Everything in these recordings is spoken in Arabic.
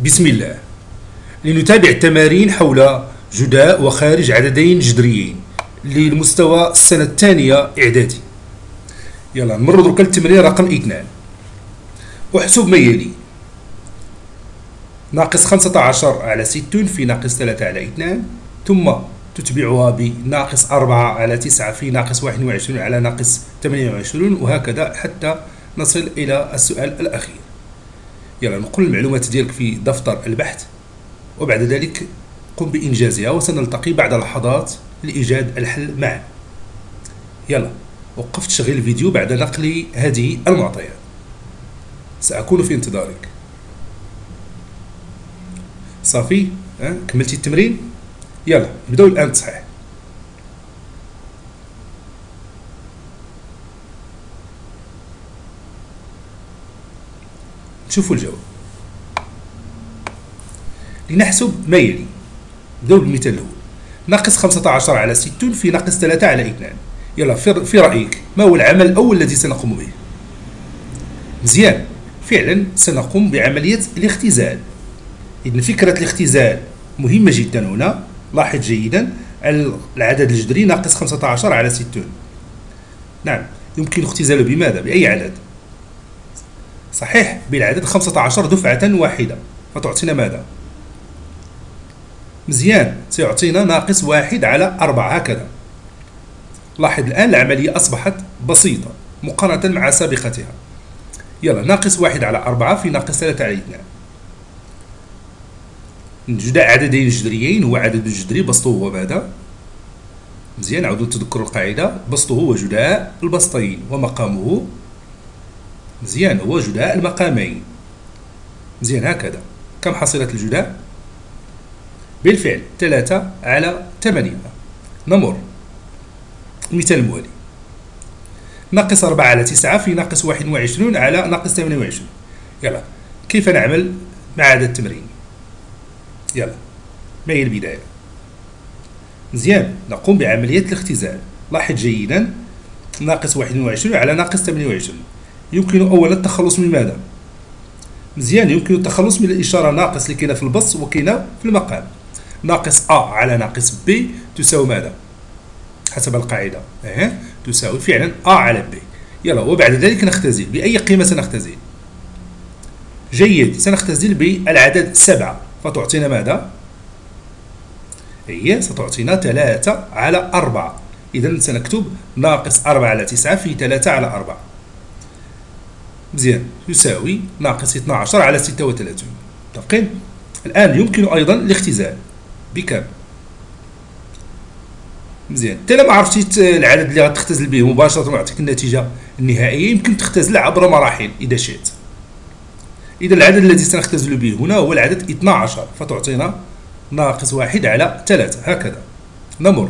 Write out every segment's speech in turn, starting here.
بسم الله. لنتابع التمارين حول جداء وخارج عددين جذريين للمستوى السنة الثانية إعدادي. يلا نمر درك التمرين رقم اثنان. أحسب ما يلي. ناقص خمسة عشر على ستون في ناقص ثلاثة على اثنان ثم تتبعها بناقص أربعة على تسعة في ناقص واحد وعشرون على ناقص ثمانية وعشرون وهكذا حتى نصل إلى السؤال الأخير. يلا نقل المعلومات ديالك في دفتر البحث وبعد ذلك قم بإنجازها وسنلتقي بعد لحظات لإيجاد الحل معا. يلا وقفت تشغيل الفيديو بعد نقل هذه المعطيات. سأكون في انتظارك. صافي أه؟ كملتي التمرين؟ يلا نبداو الآن تصحيح. شوفوا الجواب لنحسب ما يلي. نبداو بالمثال الأول. ناقص 15 على 60 في ناقص 3 على 2 يلا في رأيك ما هو العمل الأول الذي سنقوم به؟ مزيان. فعلا سنقوم بعملية الاختزال. اذا فكرة الاختزال مهمة جدا هنا. لاحظ جيدا العدد الجذري ناقص 15 على 60 نعم. يمكن اختزاله بماذا؟ بأي عدد؟ صحيح بالعدد 15 دفعة واحدة. فتعطينا ماذا؟ مزيان سيعطينا ناقص واحد على أربعة هكذا. لاحظ الآن العملية أصبحت بسيطة مقارنة مع سابقتها. يلا ناقص واحد على أربعة في ناقص ثلاثة على اثنان جداء عددين جذريين هو عدد جذري بسطه هو ماذا؟ مزيان عودوا تذكروا القاعدة. بسطه هو جداء البسطين ومقامه مزيان هو جداء المقامين. مزيان هكذا. كم حصيلة الجداء؟ بالفعل ثلاثة على ثمانية نمر. المثال الموالي ناقص أربعة على تسعة في ناقص واحد وعشرون على ناقص ثمانية وعشرون يلا. كيف نعمل مع هذا التمرين؟ يلا. ما هي البداية؟ مزيان نقوم بعملية الاختزال. لاحظ جيدا. ناقص واحد وعشرون على ناقص ثمانية وعشرون يمكن أولا التخلص من ماذا؟ مزيان يمكن التخلص من الإشارة ناقص اللي كاينة في البسط وكاينة في المقام ناقص أ على ناقص ب تساوي ماذا؟ حسب القاعدة آه تساوي فعلا أ على ب يلا وبعد ذلك نختزل بأي قيمة سنختزل؟ جيد سنختزل بالعدد سبعة فتعطينا ماذا؟ هي ستعطينا ثلاثة على أربعة إذا سنكتب ناقص أربعة على تسعة في ثلاثة على أربعة مزيان. يساوي ناقص 12 على 36 متفقين الآن يمكن أيضا الاختزال. بكم مزيان. انت ما عرفتي العدد اللي غتختزل به مباشرة ويعطيك النتيجة النهائية يمكن تختزل عبر مراحل إذا شئت. إذا العدد الذي سنختزل به هنا هو العدد 12 فتعطينا ناقص واحد على 3 هكذا. نمر.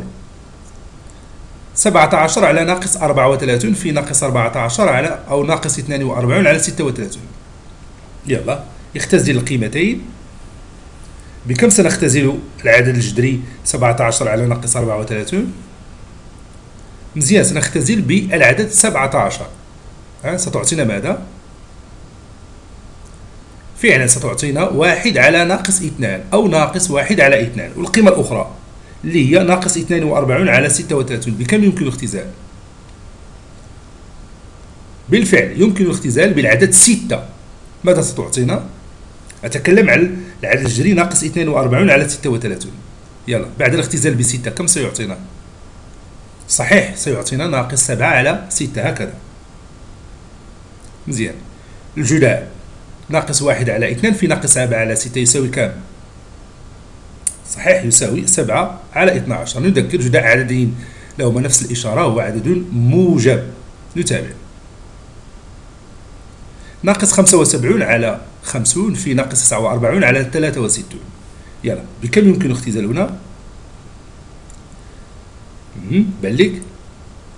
17 على ناقص 34 في ناقص 14 على أو ناقص 42 على 36 يلا اختزل القيمتين. بكم سنختزل العدد الجذري 17 على ناقص 34 مزيان سنختزل بالعدد 17 ها ستعطينا ماذا؟ فعلا ستعطينا واحد على ناقص 2 أو ناقص واحد على 2 والقيمة الأخرى اللي هي ناقص 42 على 36 بكم يمكن الاختزال؟ بالفعل يمكن الاختزال بالعدد 6 ماذا ستعطينا؟ أتكلم عن العدد الجري ناقص 42 على 36 يلا بعد الاختزال ب 6 كم سيعطينا؟ صحيح سيعطينا ناقص 7 على 6 هكذا. مزيان. الجداء ناقص 1 على 2 في ناقص 7 على 6 يساوي كم صحيح يساوي 7 على 12 نذكر جداء عددين لهما نفس الإشارة هو عدد موجب. نتابع. ناقص 75 على 50 في ناقص 49 على 63 يلا بكم يمكن اختزال هنا؟ بان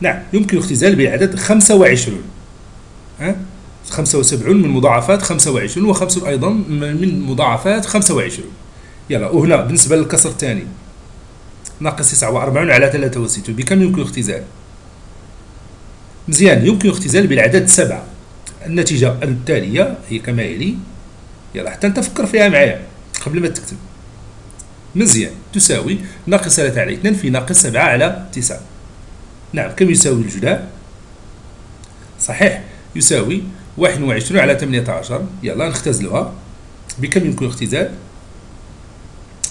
نعم يمكن اختزال بعدد 25 ها؟ 75 من مضاعفات 25 و50 أيضا من مضاعفات 25 يلا وهنا بالنسبة للكسر الثاني. ناقص 49 على 63 بكم يمكن اختزال مزيان. يمكن اختزال بالعدد 7 النتيجة التالية هي كما يلي. يلا حتى أنت فكر فيها معايا قبل ما تكتب. مزيان. تساوي ناقص 3 على 2 في ناقص 7 على 9 نعم كم يساوي الجداء صحيح. يساوي 21 على 18 يلا نختزلها. بكم يمكن الاختزال؟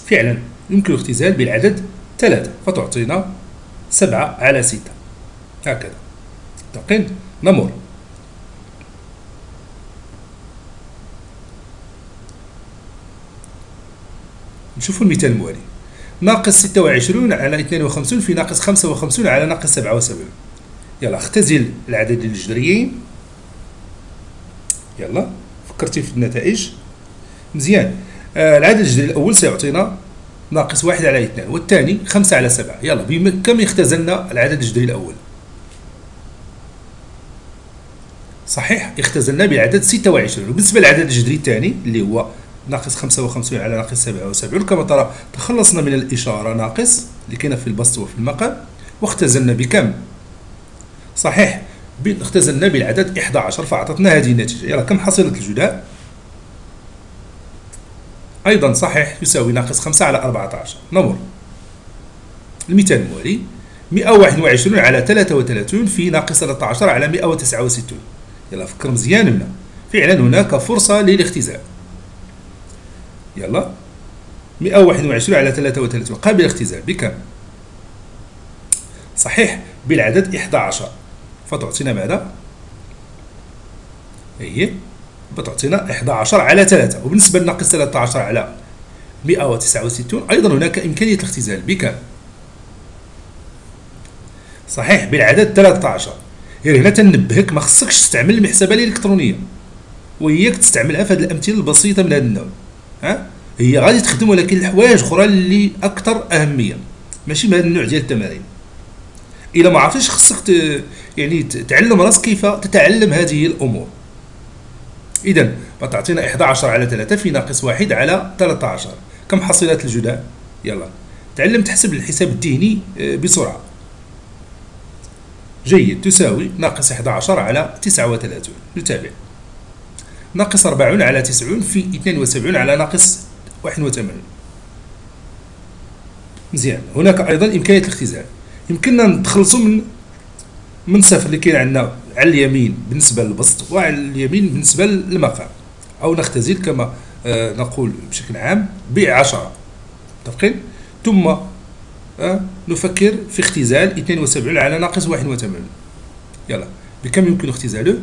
فعلا يمكن الاختزال بالعدد 3 فتعطينا 7 على 6 هكذا. تقين نمر. نشوفوا المثال الموالي. ناقص 26 على 52 في ناقص 55 على ناقص 77 يلا اختزل العدد الجذريين. يلا فكرتي في النتائج. مزيان. العدد الجذري الأول سيعطينا ناقص 1 على 2 والثاني 5 على 7 يلا بكم اختزلنا العدد الجذري الأول؟ صحيح اختزلنا بعدد 26 وبالنسبة للعدد الجذري الثاني اللي هو ناقص 55 على ناقص 77 كما ترى تخلصنا من الإشارة ناقص اللي كاينة في البسط وفي المقام واختزلنا بكم؟ صحيح اختزلنا بالعدد 11 فأعطتنا هذه النتيجة. يلا كم حصيلة الجداء أيضا صحيح يساوي ناقص 5 على 14 نمر. المثال الموالي. 121 على 33 في ناقص 13 على 169 يلا فكر مزيان هنا. فعلا هناك فرصة للاختزال. يلا. 121 على 33 قابل الاختزال. بكم؟ صحيح. بالعدد 11 فتعطينا ماذا؟ هي بتعطينا 11 على 3 وبالنسبة لناقص 13 على 169 أيضا هناك إمكانية الاختزال بكم صحيح بالعدد 13 يعني هنا تنبهك ما خصكش تستعمل المحسبة الإلكترونية. وإياك تستعملها في هذه الأمثلة البسيطة من هذا النوع. ها؟ هي غادي تخدم ولكن الحوايج أخرى اللي أكثر أهمية. ماشي من هذا النوع ديال التمارين. إلا ما عرفتيش خصك. يعني تعلم راسك كيف تتعلم هذه الأمور. إذا تعطينا 11 على 3 في ناقص 1 على 13 كم حصيلات الجداء يلا. تعلم تحسب الحساب الذهني آه، بسرعة. جيد. تساوي ناقص 11 على 39 نتابع. ناقص 40 على 90 في 72 على ناقص 81 مزيان. هناك أيضا إمكانية الاختزال. يمكننا نتخلصوا من من صفر اللي كاين عندنا على اليمين بالنسبة للبسط وعلى اليمين بالنسبة للمقام أو نختزل كما آه نقول بشكل عام ب 10 متفقين؟ ثم آه نفكر في اختزال 72 على ناقص 81 يلا. بكم يمكن اختزاله؟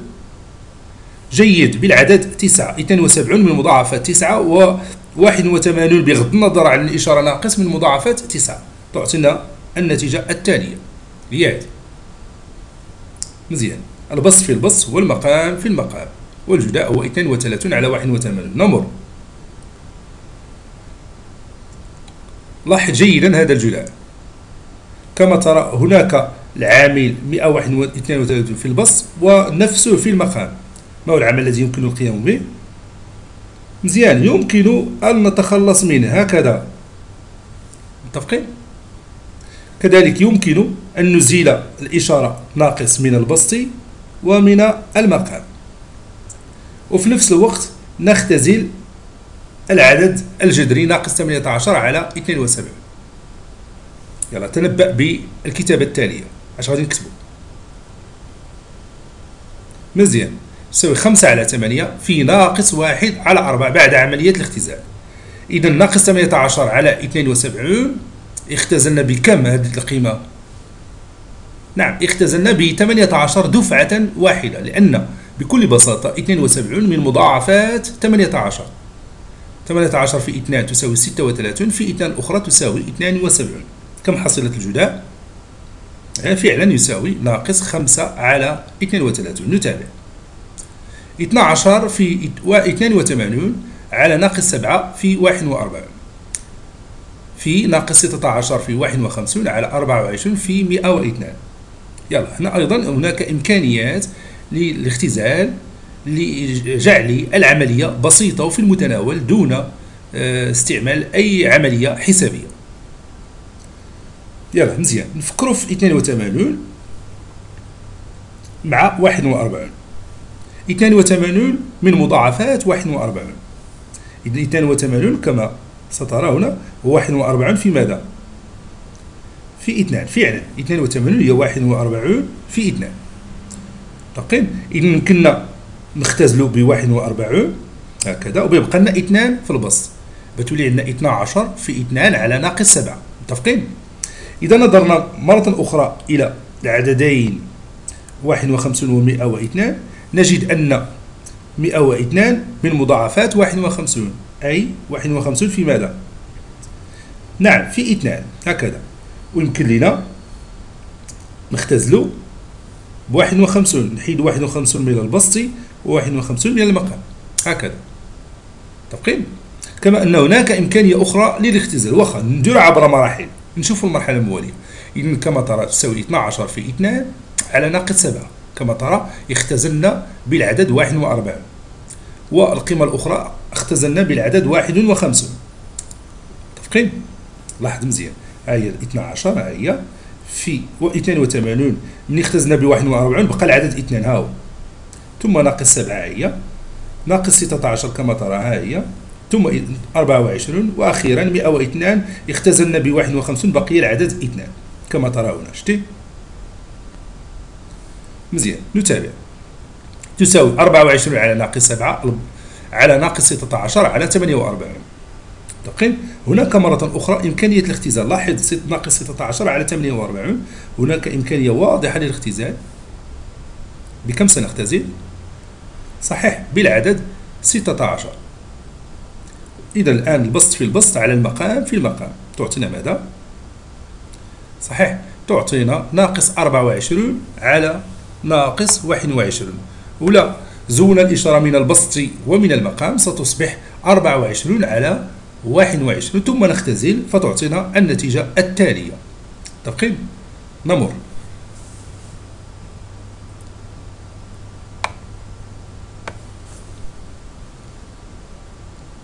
جيد. بالعدد 9 72 من مضاعفات 9 و 81 بغض النظر عن الإشارة ناقص من مضاعفات 9 تعطينا النتيجة التالية. هي هذه مزيان. البسط في البسط والمقام في المقام. والجداء هو 32 على 81 نمر. لاحظ جيدا هذا الجداء. كما ترى هناك العامل 132 في البسط ونفسه في المقام. ما هو العمل الذي يمكن القيام به؟ مزيان. يمكن أن نتخلص منه. هكذا. متفقين؟ كذلك يمكن أن نزيل الإشارة ناقص من البسط ومن المقام. وفي نفس الوقت نختزل العدد الجذري ناقص 18 على 72 يلا تنبأ بالكتابة التالية. اش غادي نكتبو؟ مزيان. تساوي 5 على 8 في ناقص 1 على 4 بعد عملية الاختزال. إذا ناقص 18 على 72 اختزلنا بكم هذه القيمة؟ نعم اختزلنا ب 18 دفعة واحدة لأن بكل بساطة 72 من مضاعفات 18 18 في 2 تساوي 36 في 2 أخرى تساوي 72 كم حصيلة الجداء؟ فعلا يساوي ناقص 5 على 32 نتابع. 12 في 82 على ناقص 7 في 41 في ناقص 16 في 51 على 24 في 102 يلا هنا أيضا هناك إمكانيات للاختزال لجعل العملية بسيطة وفي المتناول دون آه، استعمال أي عملية حسابية. يلا مزيان. نفكروا في 82 مع 41 82 من مضاعفات 41 إذن 82 كما سترى هنا هو 41 في ماذا؟ في 2 فعلا 82 هي 41 في 2 متفقين إذا يمكننا نختزلوا ب 41 هكذا وبيبقى لنا 2 في البسط بتولي عندنا 12 في 2 على ناقص 7 متفقين؟ إذا نظرنا مرة أخرى إلى العددين 51 و 102 نجد أن 102 من مضاعفات 51 أي 51 في ماذا؟ نعم في 2 هكذا. ويمكن لنا نختزلوا ب 51 نحيد 51 من البسط و 51 من المقام هكذا. متفقين؟ كما أن هناك إمكانية أخرى للاختزال. واخا ندير عبر مراحل. نشوف المرحلة الموالية. إذن كما ترى تساوي 12 في 2 على ناقص 7 كما ترى اختزلنا بالعدد 41 والقيمة الأخرى اختزلنا بالعدد 51 متفقين؟ لاحظ مزيان. هي 12 ها هي في 82 من اختزلنا ب 41 بقى العدد 2 ها هو ثم ناقص 7 هي ناقص 16 كما ترى ها هي ثم 24 وأخيرا 102 اختزلنا ب 51 بقي العدد 2 كما ترى هنا شتي مزيان. نتابع. تساوي 24 على ناقص 7 على ناقص 16 على 48 دقيق هناك مرة أخرى إمكانية الاختزال. لاحظ ناقص 16 على 48 هناك إمكانية واضحة للاختزال. بكم سنختزل؟ صحيح بالعدد 16 إذا الآن البسط في البسط على المقام في المقام. تعطينا ماذا؟ صحيح تعطينا ناقص 24 على ناقص 21 ولا زونا الإشارة من البسط ومن المقام. ستصبح 24 على 21 ثم نختزل فتعطينا النتيجة التالية. متفقين؟ نمر.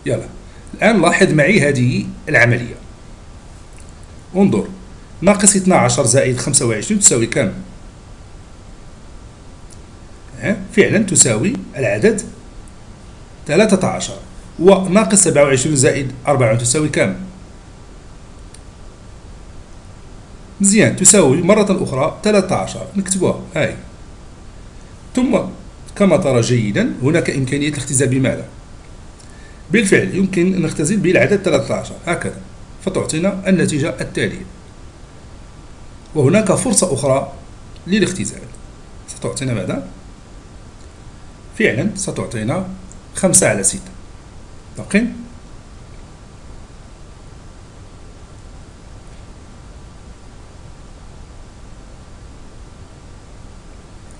يلا. الآن لاحظ معي هذه العملية. انظر. ناقص 12 زائد 25 تساوي كم؟ فعلا تساوي العدد 13 وناقص 27 زائد 4 تساوي كم؟ مزيان تساوي مرة أخرى 13 نكتبوها. هاي. ثم كما ترى جيدا هناك إمكانية الاختزال بماذا؟ بالفعل يمكن أن نختزل بالعدد 13 هكذا. فتعطينا النتيجة التالية. وهناك فرصة أخرى للاختزال. ستعطينا ماذا؟ فعلا ستعطينا خمسة على ستة. متفقين؟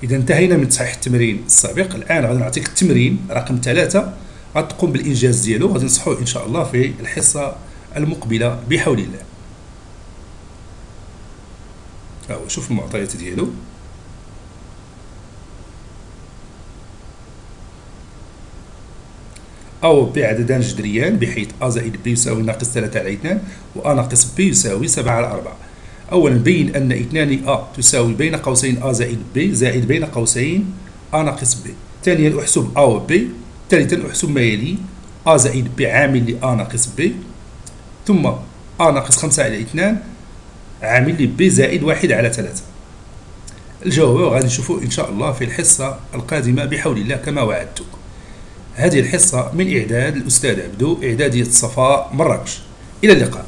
إذا انتهينا من تصحيح التمرين السابق. الآن غادي نعطيك التمرين رقم ثلاثة. غتقوم بالإنجاز ديالو. غادي نصحوه إن شاء الله في الحصة المقبلة بحول الله. أو شوف المعطيات ديالو. أو بعددان جذريان بحيث أ زائد ب يساوي ناقص 3 على 2 و أ ناقص ب يساوي 7 على 4 أولا بين أن 2 أ تساوي بين قوسين أ زائد ب زائد بين قوسين أ ناقص ب. ثانيا أحسب أ و ب. ثالثا أحسب ما يلي أ زائد ب عامل لأ ناقص ب. ثم أ ناقص 5 على 2 عامل ل ب زائد 1 على 3 الجواب غادي نشوفوه إن شاء الله في الحصة القادمة بحول الله كما وعدتكم. هذه الحصة من إعداد الأستاذ عبدو إعدادية صفاء مراكش. إلى اللقاء.